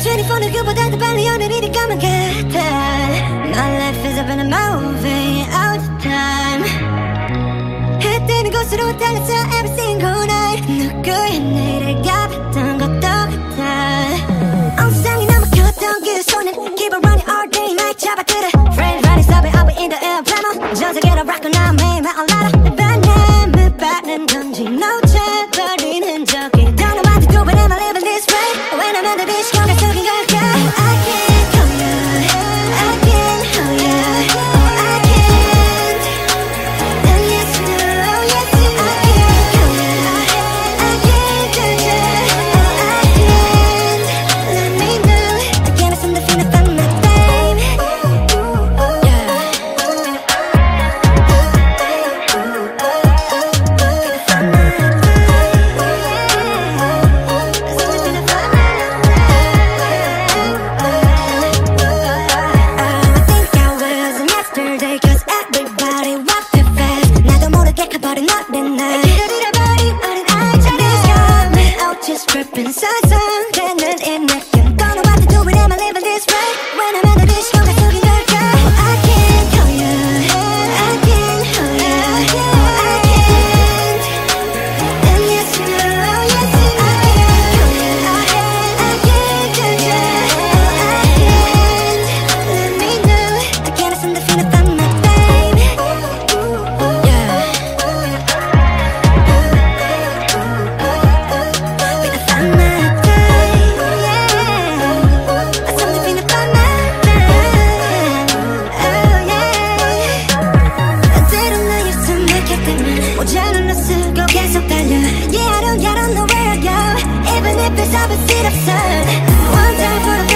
24 누구보다도 빨리 오는 일이 까만 같아 My life is up in a movie all the time. 해 뜨는 곳으로 달려서 every single night. 누구의 내를 가봤던 것도 같아 온 세상이 남아컸던 그 손은 Keep on running all day night 잡아들어 Friend running slapping, I'll be in the air flying. Just get a rock on I'm in my own ladder. tongue, then in the. opposite of sun One time for the